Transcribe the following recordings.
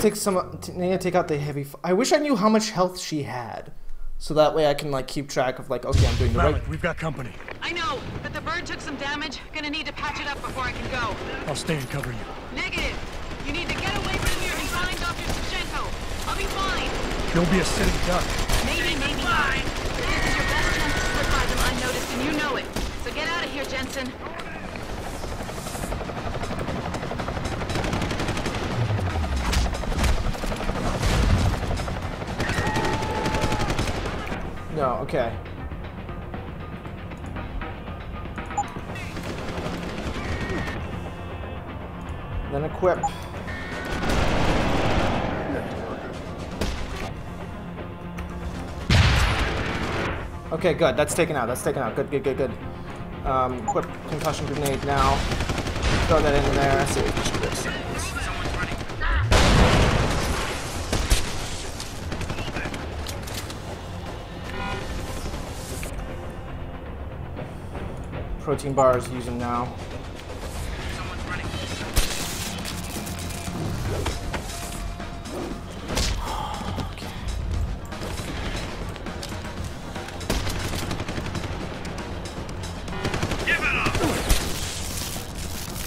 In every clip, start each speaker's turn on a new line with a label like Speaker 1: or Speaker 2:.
Speaker 1: to take some. I need to take out the heavy. I wish I knew how much health she had, so that way I can like keep track of like, okay, I'm doing the
Speaker 2: Malik,
Speaker 1: right.
Speaker 2: we've got company.
Speaker 3: I know, but the bird took some damage. Gonna need to patch it up before I can go.
Speaker 2: I'll stay and cover you.
Speaker 3: Negative. You need to get away from here and find Dr. Shevchenko. I'll be fine.
Speaker 2: You'll be a sitting duck.
Speaker 3: Maybe, maybe not. This is your best chance to slip by them unnoticed, and you know it. So get out of here, Jensen.
Speaker 1: No, okay. Then equip. Okay, good. That's taken out. That's taken out. Good, good, good, good. Um, equip concussion grenade now. Throw that in there. Protein bars, use them now.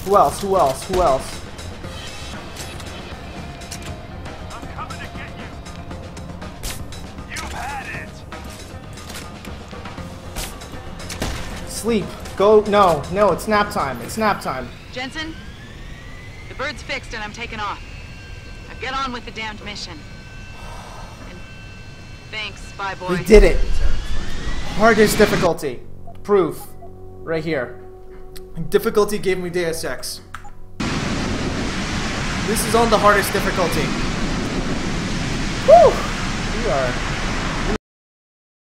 Speaker 1: Who else? Who else? Who else? Sleep. Go. No, no, it's nap time. It's nap time.
Speaker 3: Jensen, the bird's fixed and I'm taking off. Now get on with the damned mission. And thanks, Spyboy.
Speaker 1: We did it. Hardest difficulty. Proof. Right here. Difficulty give me Deus Ex. This is on the hardest difficulty. Woo! We are